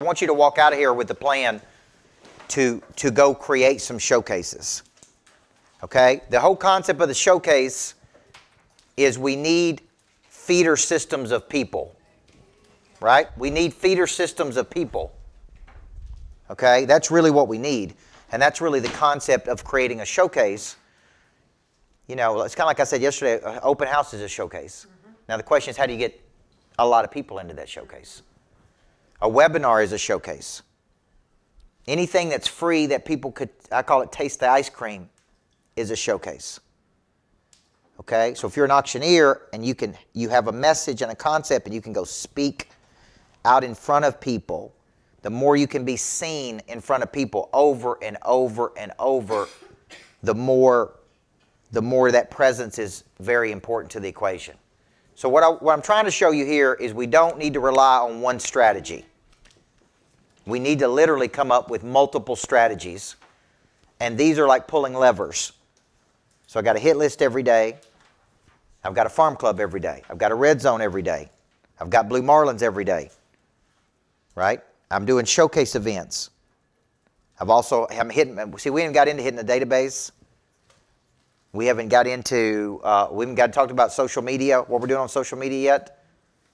I want you to walk out of here with the plan to, to go create some showcases. Okay? The whole concept of the showcase is we need feeder systems of people. Right? We need feeder systems of people. Okay? That's really what we need. And that's really the concept of creating a showcase. You know, it's kind of like I said yesterday open house is a showcase. Mm-hmm. Now, the question is how do you get a lot of people into that showcase? A webinar is a showcase. Anything that's free that people could, I call it taste the ice cream, is a showcase. Okay, so if you're an auctioneer and you can, you have a message and a concept and you can go speak out in front of people, the more you can be seen in front of people over and over and over, the more, the more that presence is very important to the equation. So what, I, what I'm trying to show you here is we don't need to rely on one strategy. We need to literally come up with multiple strategies. And these are like pulling levers. So I got a hit list every day. I've got a farm club every day. I've got a red zone every day. I've got blue marlins every day. Right? I'm doing showcase events. I've also I'm hitting. See, we haven't got into hitting the database. We haven't got into, uh, we haven't got talked about social media, what we're doing on social media yet.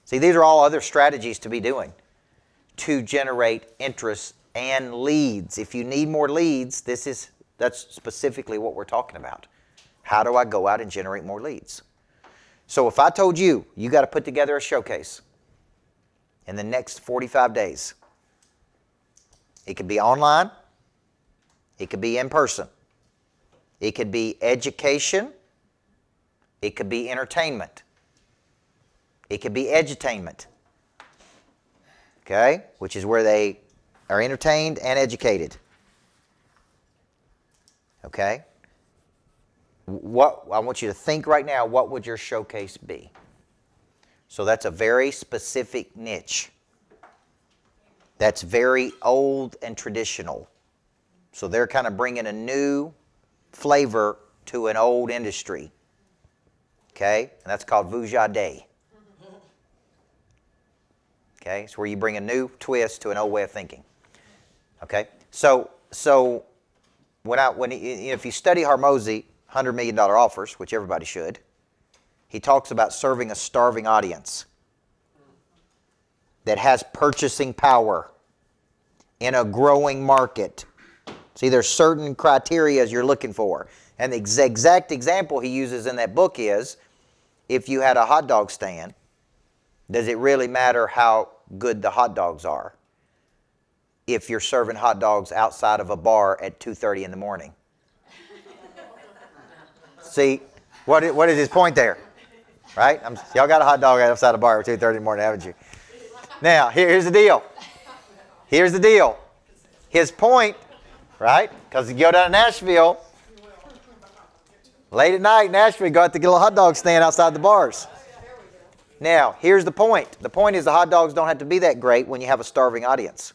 See, these are all other strategies to be doing to generate interest and leads. If you need more leads, this is, that's specifically what we're talking about. How do I go out and generate more leads? So if I told you, you got to put together a showcase in the next 45 days, it could be online, it could be in person. It could be education. It could be entertainment. It could be edutainment. Okay? Which is where they are entertained and educated. Okay? What I want you to think right now, what would your showcase be? So that's a very specific niche. That's very old and traditional. So they're kind of bringing a new flavor to an old industry. Okay? And that's called Vujade. Okay? It's where you bring a new twist to an old way of thinking. Okay? So, so when I, when he, if you study Hormozi, $100 million offers, which everybody should, he talks about serving a starving audience that has purchasing power in a growing market See, there's certain criteria you're looking for. And the exact example he uses in that book is if you had a hot dog stand, does it really matter how good the hot dogs are if you're serving hot dogs outside of a bar at 2.30 in the morning? See, what is, what is his point there? Right? I'm y'all got a hot dog outside a bar at 2.30 in the morning, haven't you? Now, here, here's the deal. Here's the deal. His point right? Because you go down to Nashville, late at night, Nashville, go out to get a little hot dog stand outside the bars. Now, here's the point. The point is the hot dogs don't have to be that great when you have a starving audience.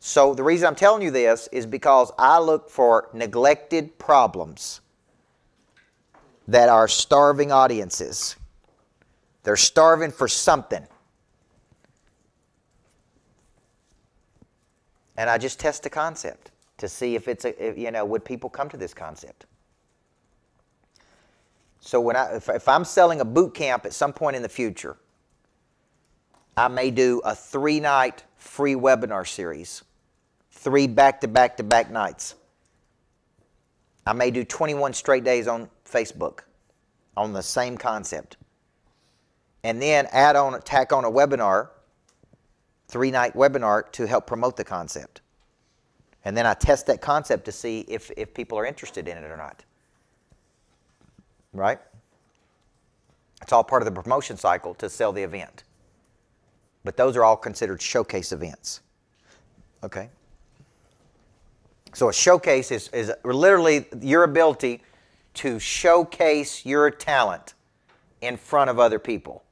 So the reason I'm telling you this is because I look for neglected problems that are starving audiences. They're starving for something. And I just test the concept to see if it's a, if, you know, would people come to this concept? So when I, if, if I'm selling a boot camp at some point in the future, I may do a three-night free webinar series, three back-to-back-to-back nights. I may do 21 straight days on Facebook on the same concept. And then add on, tack on a webinar three night webinar to help promote the concept. And then I test that concept to see if, if people are interested in it or not. Right? It's all part of the promotion cycle to sell the event. But those are all considered showcase events. Okay? So a showcase is, is literally your ability to showcase your talent in front of other people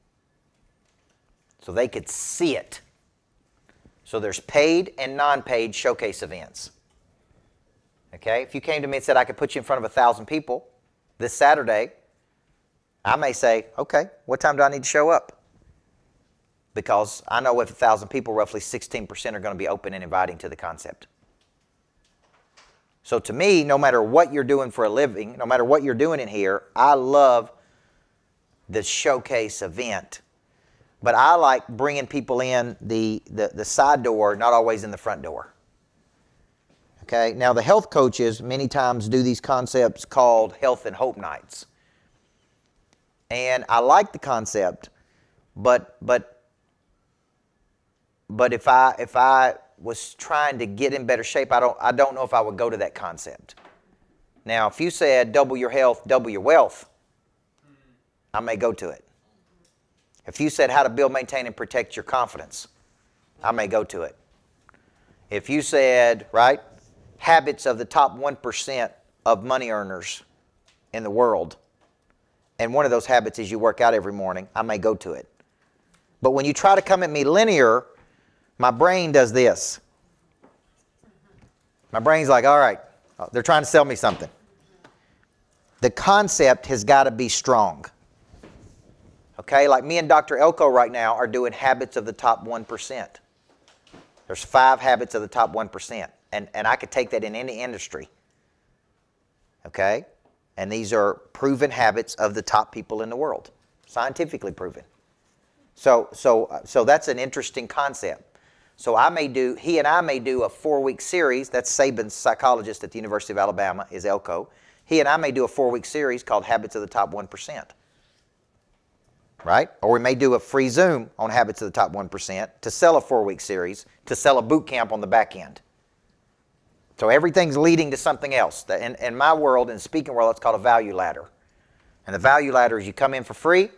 so they could see it so there's paid and non-paid showcase events. Okay, if you came to me and said I could put you in front of a thousand people this Saturday, I may say, okay, what time do I need to show up? because I know if a thousand people, roughly 16% are going to be open and inviting to the concept. So to me, no matter what you're doing for a living, no matter what you're doing in here, I love the showcase event. But I like bringing people in the, the, the side door, not always in the front door. Okay, now the health coaches many times do these concepts called health and hope nights. And I like the concept, but but but if I if I was trying to get in better shape, I don't I don't know if I would go to that concept. Now, if you said double your health, double your wealth, I may go to it. If you said how to build, maintain, and protect your confidence, I may go to it. If you said, right, habits of the top 1% of money earners in the world, and one of those habits is you work out every morning, I may go to it. But when you try to come at me linear, my brain does this. My brain's like, all right, they're trying to sell me something. The concept has got to be strong. Okay, like me and Dr. Elko right now are doing habits of the top 1%. There's five habits of the top 1% and, and I could take that in any industry. Okay? And these are proven habits of the top people in the world, scientifically proven. So, so, so that's an interesting concept. So I may do, he and I may do a four-week series. That's Saban's psychologist at the University of Alabama, is Elko. He and I may do a four-week series called Habits of the Top 1%. Right? Or we may do a free Zoom on Habits of the Top 1% to sell a four-week series, to sell a boot camp on the back end. So everything's leading to something else. In, in my world, in the speaking world, it's called a value ladder. And the value ladder is you come in for free,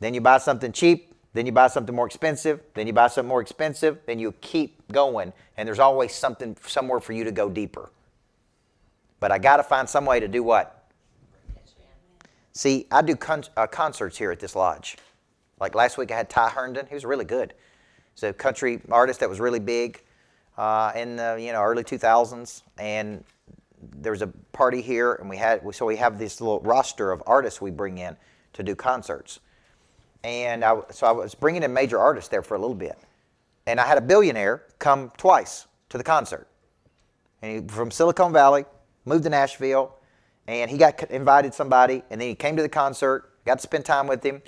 then you buy something cheap, then you buy something more expensive, then you buy something more expensive, then you keep going, and there's always something somewhere for you to go deeper. But I got to find some way to do what? See, I do con- uh, concerts here at this lodge. Like last week, I had Ty Herndon. He was really good. He's a country artist that was really big uh, in the you know early 2000s, and there was a party here, and we had so we have this little roster of artists we bring in to do concerts, and I, so I was bringing in major artists there for a little bit, and I had a billionaire come twice to the concert, and he, from Silicon Valley, moved to Nashville, and he got invited somebody, and then he came to the concert, got to spend time with him.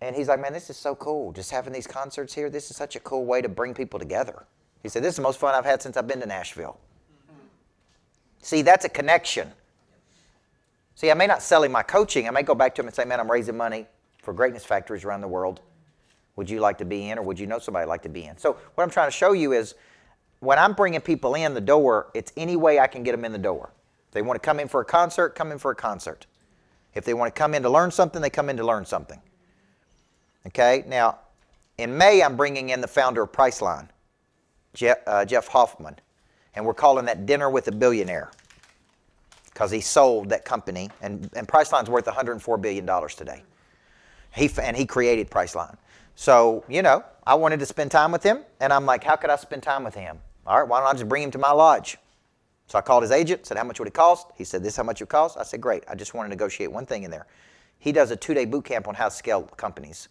And he's like, man, this is so cool. Just having these concerts here, this is such a cool way to bring people together. He said, This is the most fun I've had since I've been to Nashville. See, that's a connection. See, I may not sell him my coaching. I may go back to him and say, Man, I'm raising money for greatness factories around the world. Would you like to be in, or would you know somebody like to be in? So, what I'm trying to show you is when I'm bringing people in the door, it's any way I can get them in the door. They want to come in for a concert, come in for a concert. If they want to come in to learn something, they come in to learn something. Okay, now in May, I'm bringing in the founder of Priceline. Jeff, uh, Jeff Hoffman, and we're calling that Dinner with a Billionaire because he sold that company, and, and Priceline's worth $104 billion today. He, and he created Priceline. So, you know, I wanted to spend time with him, and I'm like, how could I spend time with him? All right, why don't I just bring him to my lodge? So I called his agent, said, how much would it cost? He said, this is how much it costs. I said, great. I just want to negotiate one thing in there. He does a two-day boot camp on how to scale companies.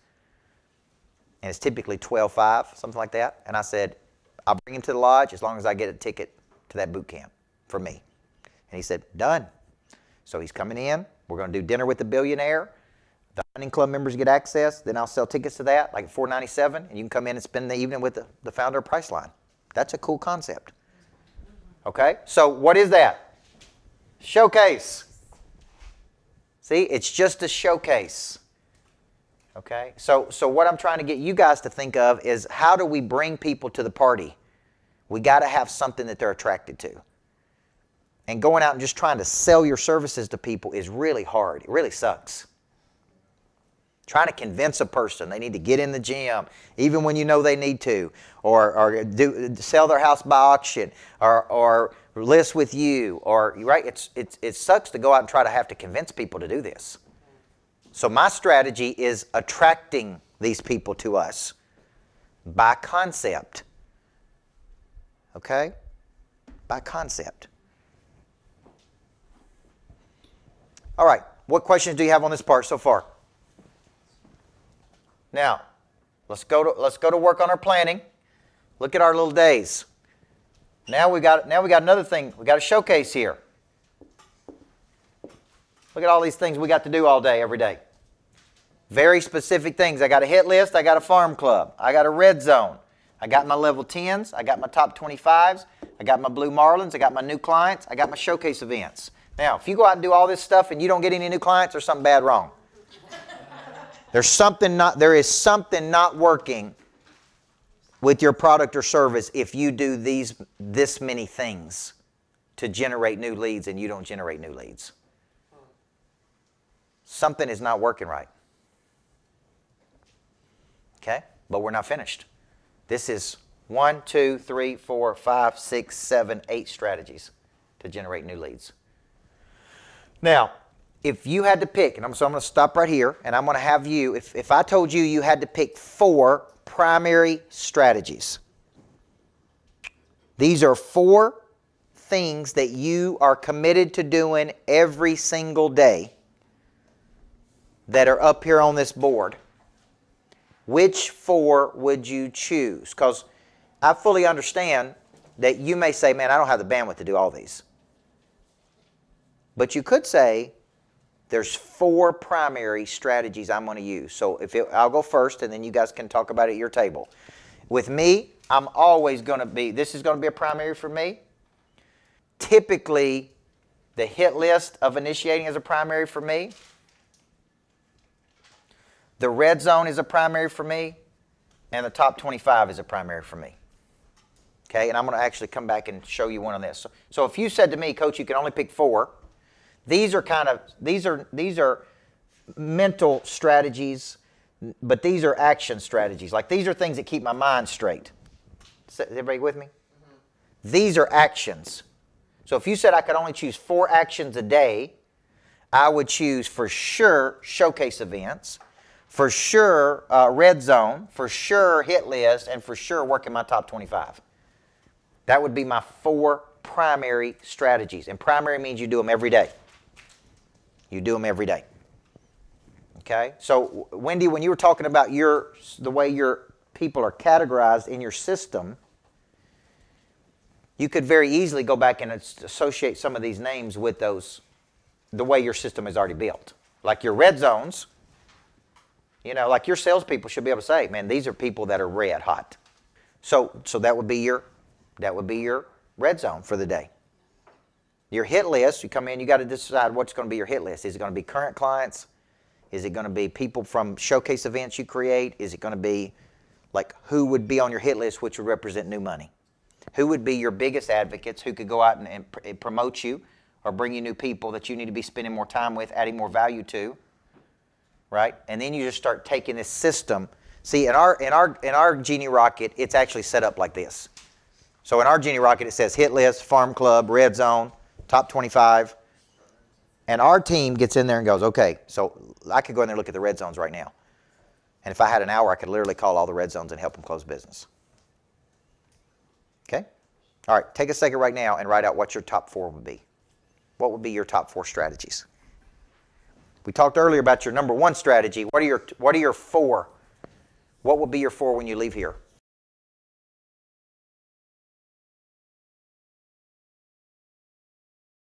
And it's typically 12.5, something like that. And I said, I'll bring him to the lodge as long as I get a ticket to that boot camp for me. And he said, Done. So he's coming in. We're going to do dinner with the billionaire. The hunting club members get access. Then I'll sell tickets to that, like 497 and you can come in and spend the evening with the, the founder of Priceline. That's a cool concept. Okay? So what is that? Showcase. See, it's just a showcase. Okay? So, so what I'm trying to get you guys to think of is how do we bring people to the party? We got to have something that they're attracted to. And going out and just trying to sell your services to people is really hard. It really sucks. Trying to convince a person they need to get in the gym, even when you know they need to, or, or do, sell their house by auction, or, or list with you, or right? It's, it's, it sucks to go out and try to have to convince people to do this. So my strategy is attracting these people to us by concept. Okay? By concept. All right. What questions do you have on this part so far? Now, Let's go to let's go to work on our planning. Look at our little days. Now we got now we got another thing. We got a showcase here. Look at all these things we got to do all day, every day. Very specific things. I got a hit list, I got a farm club, I got a red zone, I got my level 10s, I got my top 25s, I got my blue marlins, I got my new clients, I got my showcase events. Now, if you go out and do all this stuff and you don't get any new clients, there's something bad wrong. There's something not there is something not working with your product or service if you do these this many things to generate new leads and you don't generate new leads. Something is not working right. Okay? But we're not finished. This is one, two, three, four, five, six, seven, eight strategies to generate new leads. Now, if you had to pick, and I'm, so I'm going to stop right here, and I'm going to have you, if, if I told you you had to pick four primary strategies, these are four things that you are committed to doing every single day that are up here on this board. Which four would you choose? Because I fully understand that you may say, man, I don't have the bandwidth to do all these. But you could say, there's four primary strategies I'm going to use. So if it, I'll go first, and then you guys can talk about it at your table. With me, I'm always going to be. This is going to be a primary for me. Typically, the hit list of initiating is a primary for me. The red zone is a primary for me, and the top 25 is a primary for me. Okay, and I'm going to actually come back and show you one on this. So, so if you said to me, Coach, you can only pick four, these are kind of these are these are mental strategies, but these are action strategies. Like these are things that keep my mind straight. Is everybody with me? Mm-hmm. These are actions. So if you said I could only choose four actions a day, I would choose for sure showcase events, for sure uh, red zone, for sure hit list, and for sure working my top 25. That would be my four primary strategies. And primary means you do them every day. You do them every day. Okay? So, Wendy, when you were talking about your the way your people are categorized in your system, you could very easily go back and associate some of these names with those the way your system is already built. Like your red zones, you know, like your salespeople should be able to say, man, these are people that are red hot. So so that would be your that would be your red zone for the day. Your hit list, you come in, you got to decide what's going to be your hit list. Is it going to be current clients? Is it going to be people from showcase events you create? Is it going to be like who would be on your hit list, which would represent new money? Who would be your biggest advocates who could go out and, and, and promote you or bring you new people that you need to be spending more time with, adding more value to? Right? And then you just start taking this system. See, in our in our in our Genie Rocket, it's actually set up like this. So in our Genie Rocket, it says hit list, farm club, red zone, top 25. And our team gets in there and goes, okay, so I could go in there and look at the red zones right now. And if I had an hour, I could literally call all the red zones and help them close business. Okay? All right, take a second right now and write out what your top four would be. What would be your top four strategies? We talked earlier about your number one strategy. What are your, what are your four? What will be your four when you leave here?